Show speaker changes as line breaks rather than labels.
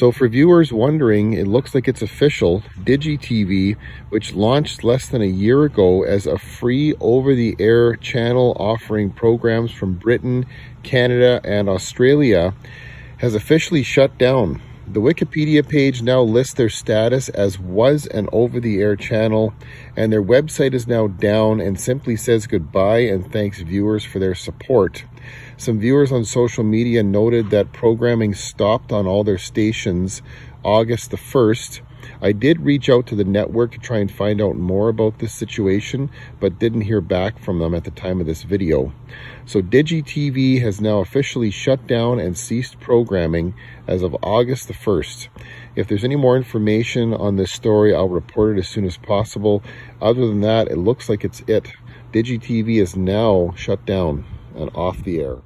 So for viewers wondering, it looks like it's official. DigiTV, which launched less than a year ago as a free over-the-air channel offering programs from Britain, Canada, and Australia, has officially shut down. The Wikipedia page now lists their status as was an over-the-air channel, and their website is now down and simply says goodbye and thanks viewers for their support. Some viewers on social media noted that programming stopped on all their stations August the 1st. I did reach out to the network to try and find out more about this situation, but didn't hear back from them at the time of this video. So DigiTV has now officially shut down and ceased programming as of August the 1st. If there's any more information on this story, I'll report it as soon as possible. Other than that, it looks like it's it. DigiTV is now shut down and off the air.